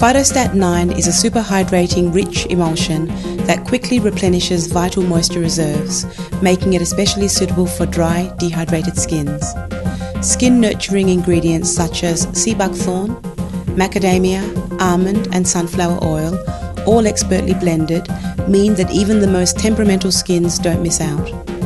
Phytostat 9 is a super hydrating rich emulsion that quickly replenishes vital moisture reserves, making it especially suitable for dry, dehydrated skins. Skin nurturing ingredients such as sea buckthorn, macadamia, almond, and sunflower oil, all expertly blended, mean that even the most temperamental skins don't miss out.